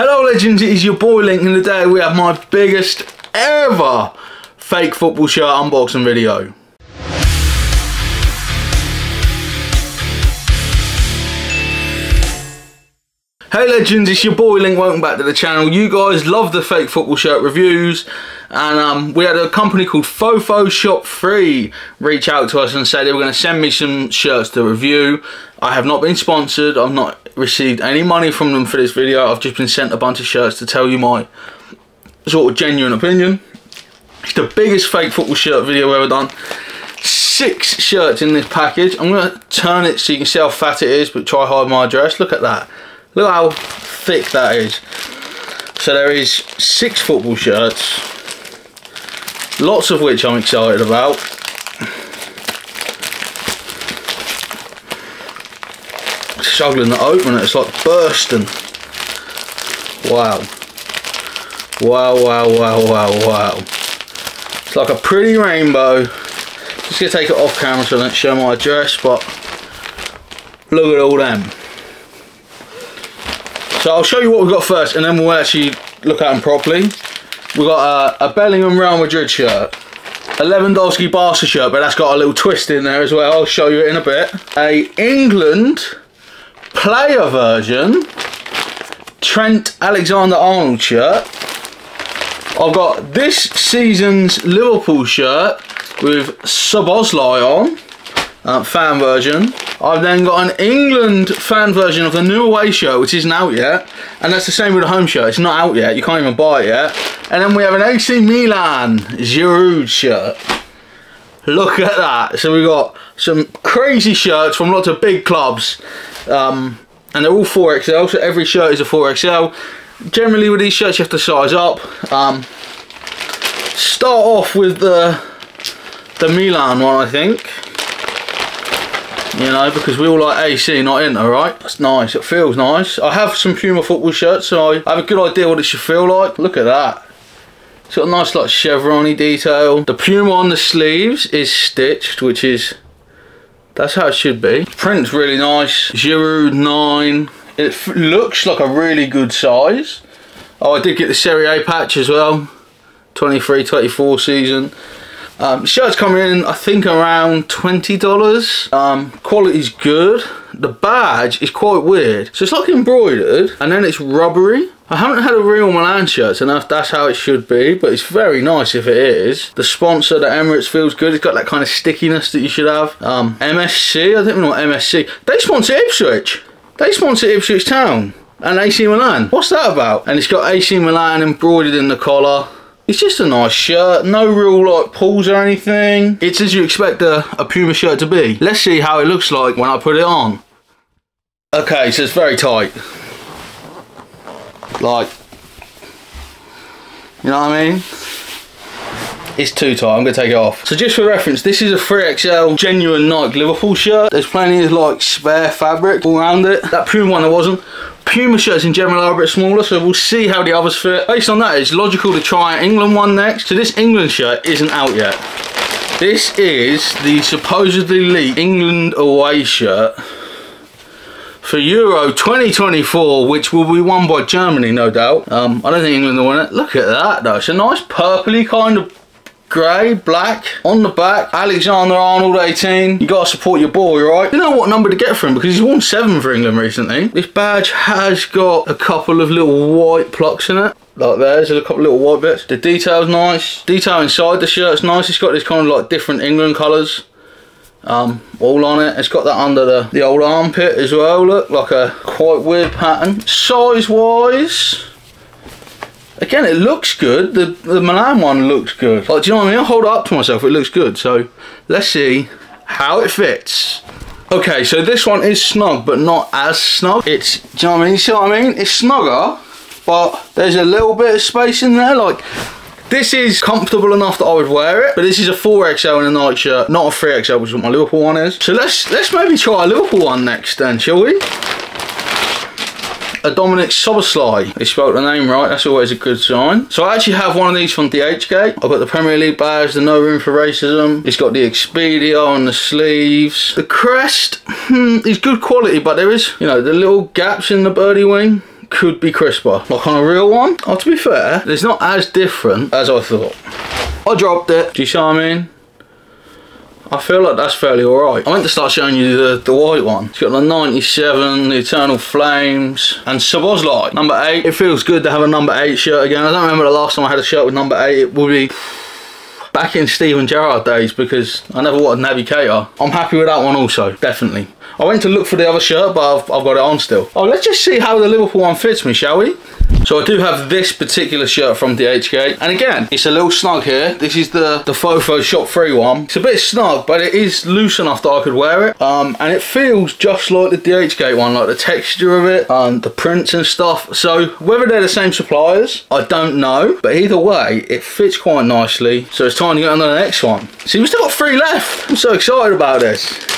Hello legends, it is your boy Link and today we have my biggest ever fake football shirt unboxing video. Hey legends, it's your boy Link, welcome back to the channel. You guys love the fake football shirt reviews and um, we had a company called Fofo Shop Free reach out to us and say they were going to send me some shirts to review. I have not been sponsored, I've not received any money from them for this video, I've just been sent a bunch of shirts to tell you my sort of genuine opinion. It's the biggest fake football shirt video ever done. Six shirts in this package. I'm going to turn it so you can see how fat it is but try hide my address. Look at that. Look how thick that is. So there is six football shirts, lots of which I'm excited about. Struggling to open it, it's like bursting. Wow. Wow, wow, wow, wow, wow. It's like a pretty rainbow. Just gonna take it off camera so I don't show my address, but look at all them. So I'll show you what we've got first and then we'll actually look at them properly. We've got a, a Bellingham Real Madrid shirt. A Lewandowski Barca shirt, but that's got a little twist in there as well. I'll show you it in a bit. A England player version Trent Alexander-Arnold shirt. I've got this season's Liverpool shirt with Szoboszlai on, uh, fan version. I've then got an England fan version of the new away shirt, which isn't out yet. And that's the same with the home shirt. It's not out yet. You can't even buy it yet. And then we have an AC Milan Giroud shirt. Look at that. So we've got some crazy shirts from lots of big clubs. Um, and they're all 4XL, so every shirt is a 4XL. Generally with these shirts you have to size up. Um, start off with the, the Milan one, I think you know, because we all like AC, not Inter, right? That's nice, it feels nice. I have some Puma football shirts, so I have a good idea what it should feel like. Look at that. It's got a nice like chevron detail. The Puma on the sleeves is stitched, which is, that's how it should be. Print's really nice. Giroud 9. It looks like a really good size. Oh, I did get the Serie A patch as well. 23-24 season. Um, shirt's coming in, I think, around $20. Um, quality's good. The badge is quite weird. So it's like embroidered, and then it's rubbery. I haven't had a real Milan shirt, so that's how it should be, but it's very nice if it is. The sponsor, the Emirates, feels good. It's got that kind of stickiness that you should have. Um, MSC, I don't know what MSC. They sponsor Ipswich. They sponsor Ipswich Town and AC Milan. What's that about? And it's got AC Milan embroidered in the collar. It's just a nice shirt, no real like pulls or anything. It's as you expect a, a Puma shirt to be. Let's see how it looks like when I put it on. Okay, so it's very tight. Like, you know what I mean? It's too tight, I'm gonna take it off. So just for reference, this is a 3XL genuine Nike Liverpool shirt. There's plenty of like spare fabric all around it. That Puma one there wasn't. Puma shirts in general are a bit smaller, so we'll see how the others fit. Based on that, it's logical to try an England one next. So this England shirt isn't out yet. This is the supposedly leaked England away shirt for Euro 2024, which will be won by Germany, no doubt. Um, I don't think England will win it. Look at that, though. It's a nice purpley kind of grey, black, on the back, Alexander Arnold 18. You gotta support your boy, right? You know what number to get for him because he's won seven for England recently. This badge has got a couple of little white plucks in it. Like there's a couple of little white bits. The detail's nice. Detail inside the shirt's nice. It's got this kind of like different England colours. Um, all on it. It's got that under the, the old armpit as well, look, like a quite weird pattern. Size-wise, again it looks good. The the Milan one looks good. Like do you know what I mean? I hold it up to myself. It looks good. So let's see how it fits. Okay so this one is snug but not as snug. It's do you know what I mean? You see what I mean? It's snugger but there's a little bit of space in there. Like this is comfortable enough that I would wear it, but this is a 4XL in a Nike shirt, not a 3XL, which is what my Liverpool one is. So let's let's maybe try a Liverpool one next then, shall we? A Dominic Szoboszlai. He spelled the name right, that's always a good sign. So I actually have one of these from DHgate. I've got the Premier League badge, the No Room for Racism. It's got the Expedia on the sleeves. The crest hmm, is good quality, but there is, you know, the little gaps in the birdie wing could be crisper. Like on a real one. Oh, to be fair, it's not as different as I thought. I dropped it. Do you see what I mean? I feel like that's fairly alright. I meant to start showing you the, the white one. It's got the 97, the Eternal Flames, and Szoboszlai, number 8. It feels good to have a number 8 shirt again. I don't remember the last time I had a shirt with number 8. It would be back in Steven Gerrard days because I never wanted Keita. I'm happy with that one also, definitely. I went to look for the other shirt, but I've, I've got it on still. Oh, let's just see how the Liverpool one fits me, shall we? So I do have this particular shirt from DHgate. And again, it's a little snug here. This is the, the Fofo Shop Free one. It's a bit snug, but it is loose enough that I could wear it. Um, and it feels just like the DHgate one, like the texture of it, um, the prints and stuff. So whether they're the same suppliers, I don't know. But either way, it fits quite nicely. So it's time to get on to the next one. See, we've still got three left. I'm so excited about this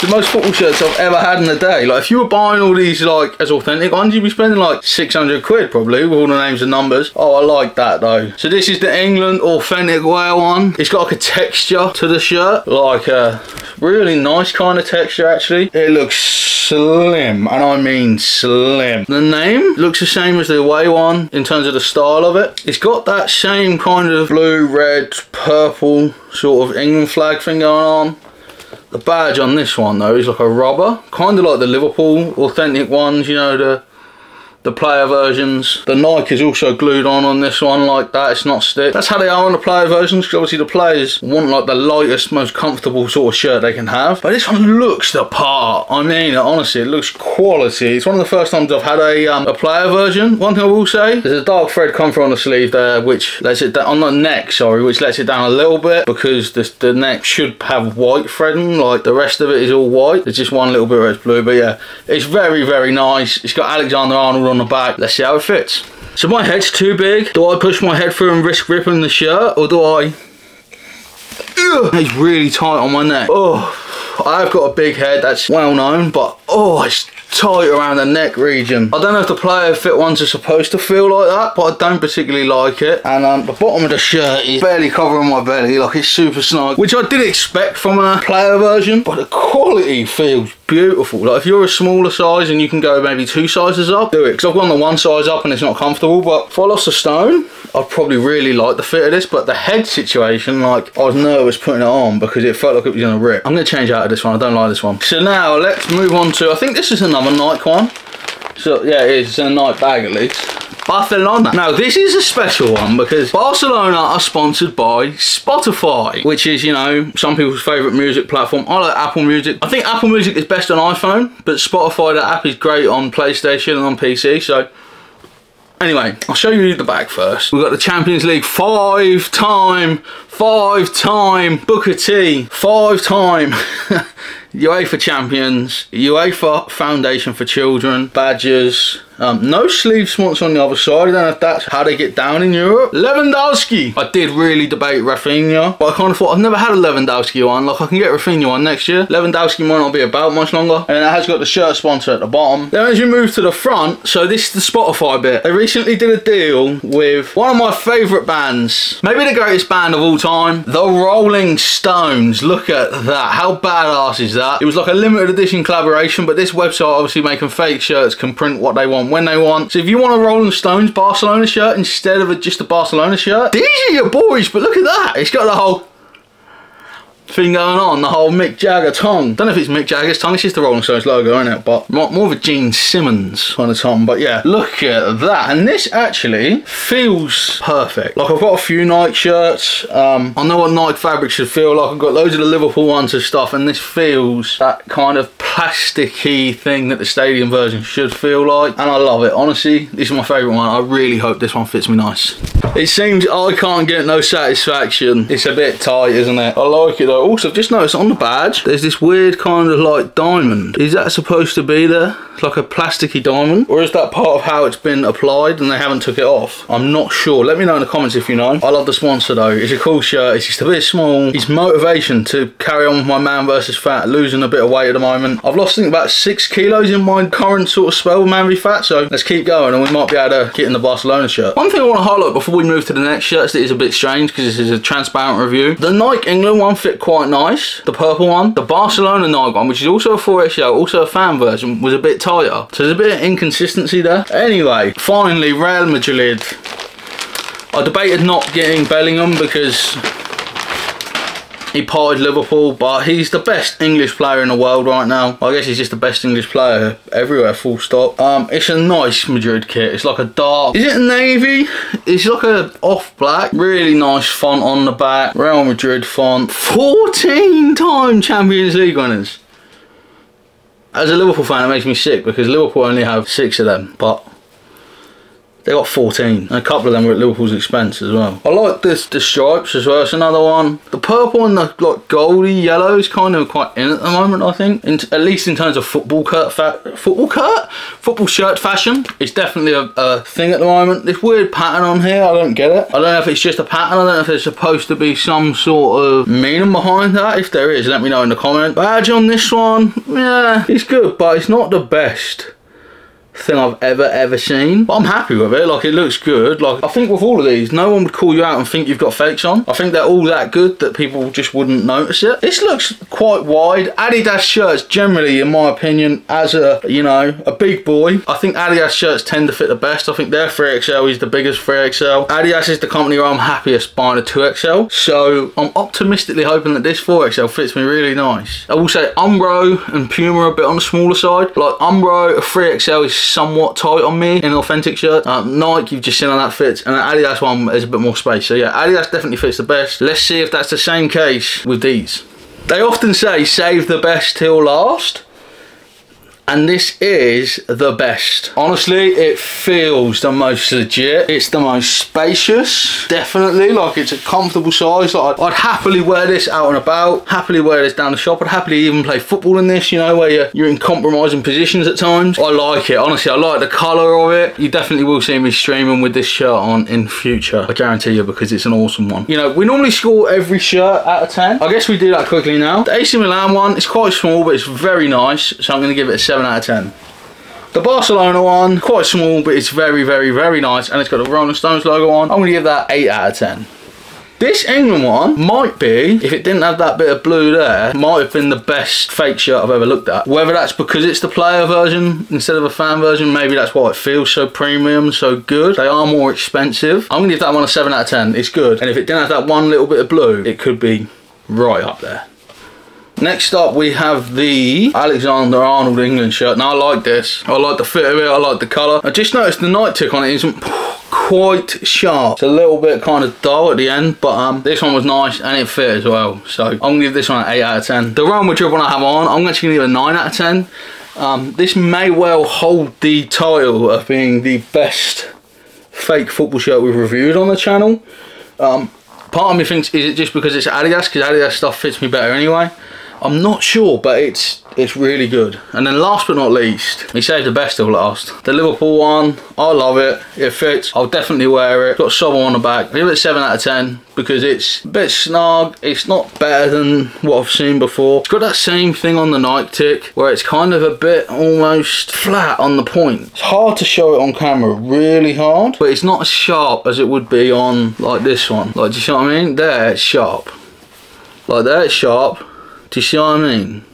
the most football shirts I've ever had in a day. Like if you were buying all these like as authentic ones, you'd be spending like 600 quid probably with all the names and numbers. Oh, I like that though. So this is the England authentic wear one. It's got like a texture to the shirt, like a really nice kind of texture actually. It looks slim, and I mean slim. The name looks the same as the away one in terms of the style of it. It's got that same kind of blue, red, purple sort of England flag thing going on. The badge on this one though is like a rubber, kind of like the Liverpool authentic ones, you know, the the player versions. The Nike is also glued on on this one like that, it's not stick. That's how they are on the player versions, because obviously the players want like the lightest, most comfortable sort of shirt they can have. But this one looks the part. I mean, honestly, it looks quality. It's one of the first times I've had a, um, a player version. One thing I will say, there's a dark thread through on the sleeve there, which lets it down, on the neck, sorry, which lets it down a little bit, because this, the neck should have white threading, like the rest of it is all white. There's just one little bit where it's blue, but yeah, it's very, very nice. It's got Alexander Arnold on on the back. Let's see how it fits. So my head's too big. Do I push my head through and risk ripping the shirt or do I... Ugh, it's really tight on my neck. Oh, I've got a big head, that's well known, but oh, it's tight around the neck region. I don't know if the player fit ones are supposed to feel like that, but I don't particularly like it. And um, the bottom of the shirt is barely covering my belly, like it's super snug, which I did expect from a player version, but the quality feels beautiful. Like if you're a smaller size and you can go maybe two sizes up, do it. Because I've gone the one size up and it's not comfortable, but if I lost a stone, I'd probably really like the fit of this, but the head situation, like I was nervous putting it on because it felt like it was gonna rip. I'm gonna change out of this one, I don't like this one. So now let's move on to, I think this is another Nike one. So yeah, it is, it's a Nike bag at least. Barcelona. Now this is a special one because Barcelona are sponsored by Spotify, which is, you know, some people's favourite music platform. I like Apple Music. I think Apple Music is best on iPhone, but Spotify, the app is great on PlayStation and on PC, so Anyway, I'll show you the bag first. We've got the Champions League five-time, five-time Booker T, five-time UEFA Champions, UEFA Foundation for Children, badges, um, no sleeve sponsor on the other side. I don't know if that's how they get down in Europe. Lewandowski. I did really debate Raphinha, but I kind of thought I've never had a Lewandowski one. Like I can get Raphinha one next year. Lewandowski might not be about much longer. And it has got the shirt sponsor at the bottom. Then as you move to the front, so this is the Spotify bit. They recently did a deal with one of my favourite bands. Maybe the greatest band of all time. The Rolling Stones. Look at that. How badass is that? It was like a limited edition collaboration, but this website obviously making fake shirts can print what they want when they want. So if you want a Rolling Stones Barcelona shirt instead of a, just a Barcelona shirt, these are your boys, but look at that. It's got the whole thing going on, the whole Mick Jagger tongue. Don't know if it's Mick Jagger's tongue, it's just the Rolling Stones logo, isn't it? But more, more of a Gene Simmons kind of tongue. But yeah, look at that. And this actually feels perfect. Like I've got a few Nike shirts. Um, I know what Nike fabric should feel like. I've got loads of the Liverpool ones and stuff, and this feels that kind of plasticky thing that the stadium version should feel like. And I love it. Honestly, this is my favourite one. I really hope this one fits me nice. It seems I can't get no satisfaction. It's a bit tight, isn't it? I like it though also, I've just noticed on the badge, there's this weird kind of like diamond. Is that supposed to be there? Like a plasticky diamond? Or is that part of how it's been applied and they haven't took it off? I'm not sure. Let me know in the comments if you know. I love the sponsor though. It's a cool shirt. It's just a bit small. It's motivation to carry on with my man versus fat, losing a bit of weight at the moment. I've lost I think about six kilos in my current sort of spell with man v fat, so let's keep going and we might be able to get in the Barcelona shirt. One thing I want to highlight before we move to the next shirts that is a bit strange because this is a transparent review. The Nike England one fit quite nice. The purple one. The Barcelona Nike one, which is also a 4XL, also a fan version, was a bit So there's a bit of inconsistency there. Anyway, finally, Real Madrid. I debated not getting Bellingham because he parted Liverpool, but he's the best English player in the world right now. I guess he's just the best English player everywhere, full stop. Um, it's a nice Madrid kit. It's like a dark, is it navy? It's like a off black, really nice font on the back. Real Madrid font. 14 time Champions League winners. As a Liverpool fan, it makes me sick because Liverpool only have six of them, but they got 14 and a couple of them were at Liverpool's expense as well. I like this the stripes as well. It's another one. The purple and the like goldy yellow is kind of quite in at the moment. I think, in, at least in terms of football cut, football cut, football shirt fashion. It's definitely a, a, thing at the moment. This weird pattern on here, I don't get it. I don't know if it's just a pattern. I don't know if there's supposed to be some sort of meaning behind that. If there is, let me know in the comment. Badge on this one, yeah, it's good, but it's not the best thing I've ever ever seen. But I'm happy with it. Like it looks good. Like I think with all of these no one would call you out and think you've got fakes on. I think they're all that good that people just wouldn't notice it. This looks quite wide. Adidas shirts generally in my opinion as a you know a big boy I think Adidas shirts tend to fit the best. I think their 3XL is the biggest 3XL Adidas is the company where I'm happiest buying a 2XL so I'm optimistically hoping that this 4XL fits me really nice. I will say Umbro and Puma are a bit on the smaller side. Like Umbro a 3XL is somewhat tight on me in an authentic shirt. Uh, Nike, you've just seen how that fits. And an Adidas one is a bit more space. So yeah, Adidas definitely fits the best. Let's see if that's the same case with these. They often say save the best till last and this is the best. Honestly, it feels the most legit. It's the most spacious, definitely. Like it's a comfortable size. Like I'd, I'd, happily wear this out and about. Happily wear this down the shop. I'd happily even play football in this. You know, where you're, you're in compromising positions at times. I like it. Honestly, I like the colour of it. You definitely will see me streaming with this shirt on in future. I guarantee you because it's an awesome one. You know, we normally score every shirt out of 10. I guess we do that quickly now. The AC Milan one, it's quite small, but it's very nice. So I'm going to give it a 7 7 out of 10. The Barcelona one, quite small, but it's very, very, very nice. And it's got the Rolling Stones logo on. I'm going to give that 8 out of 10. This England one might be, if it didn't have that bit of blue there, might have been the best fake shirt I've ever looked at. Whether that's because it's the player version instead of a fan version, maybe that's why it feels so premium, so good. They are more expensive. I'm gonna give that one a 7 out of 10. It's good. And if it didn't have that one little bit of blue, it could be right up there. Next up we have the Alexander Arnold England shirt. Now I like this. I like the fit of it, I like the colour. I just noticed the Nike tick on it isn't quite sharp. It's a little bit kind of dull at the end, but um, this one was nice and it fit as well. So I'm gonna give this one an 8 out of 10. The Real Madrid one I have on, I'm actually gonna give it a 9 out of 10. Um, this may well hold the title of being the best fake football shirt we've reviewed on the channel. Um, part of me thinks, is it just because it's Adidas? Because Adidas stuff fits me better anyway. I'm not sure, but it's it's really good. And then last but not least, he saved the best till last. The Liverpool one, I love it. It fits. I'll definitely wear it. Got Sobo on the back. Give it 7 out of 10 because it's a bit snug. It's not better than what I've seen before. It's got that same thing on the Nike tick where it's kind of a bit almost flat on the point. It's hard to show it on camera, really hard. But it's not as sharp as it would be on like this one. Like, do you see what I mean? There, it's sharp. Like there, it's sharp do you see what I mean?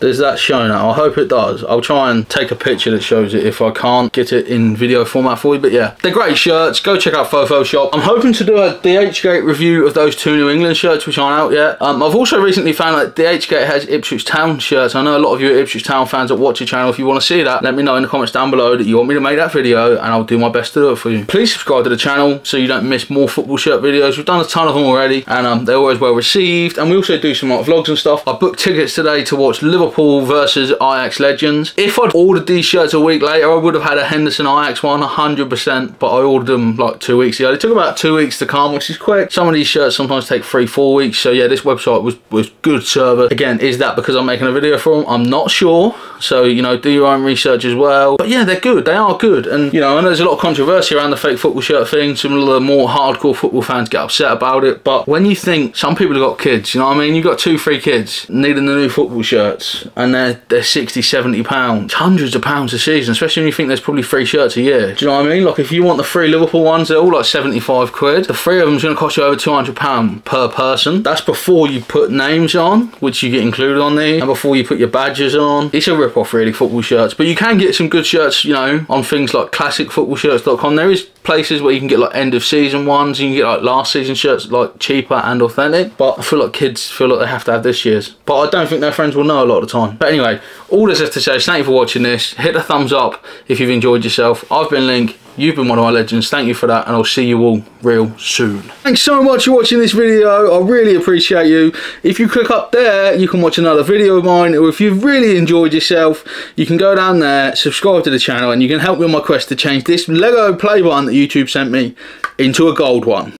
Does that show now? I hope it does. I'll try and take a picture that shows it if I can't get it in video format for you. But yeah, they're great shirts. Go check out Fofo Shop. I'm hoping to do a DHgate review of those two New England shirts which aren't out yet. Um, I've also recently found that DHgate has Ipswich Town shirts. I know a lot of you are Ipswich Town fans that watch the channel. If you want to see that, let me know in the comments down below that you want me to make that video and I'll do my best to do it for you. Please subscribe to the channel so you don't miss more football shirt videos. We've done a ton of them already and um, they're always well received. And we also do some like, vlogs and stuff. I booked tickets today to watch Liverpool versus Ajax Legends. If I'd ordered these shirts a week later, I would have had a Henderson Ajax one, 100%, but I ordered them like two weeks ago. It took about two weeks to come, which is quick. Some of these shirts sometimes take three, four weeks. So yeah, this website was, was good server. Again, is that because I'm making a video for them? I'm not sure. So, you know, do your own research as well. But yeah, they're good. They are good. And, you know, know there's a lot of controversy around the fake football shirt thing. Some of the more hardcore football fans get upset about it. But when you think some people have got kids, you know what I mean? You've got two, three kids needing the new football shirts and they're they're 60 70 pounds hundreds of pounds a season especially when you think there's probably three shirts a year. Do you know what I mean? Like if you want the three Liverpool ones they're all like 75 quid. The three of them's going to cost you over 200 pound per person. That's before you put names on which you get included on there and before you put your badges on. It's a rip off really football shirts but you can get some good shirts you know on things like classicfootballshirts.com there is places where you can get like end of season ones you can get like last season shirts like cheaper and authentic. But I feel like kids feel like they have to have this year's. But I don't think their friends will know a lot of the time. But anyway all this is to say is thank you for watching this. Hit the thumbs up if you've enjoyed yourself. I've been Link You've been one of my legends. Thank you for that, and I'll see you all real soon. Thanks so much for watching this video. I really appreciate you. If you click up there, you can watch another video of mine, or if you've really enjoyed yourself, you can go down there, subscribe to the channel, and you can help me on my quest to change this Lego play button that YouTube sent me into a gold one.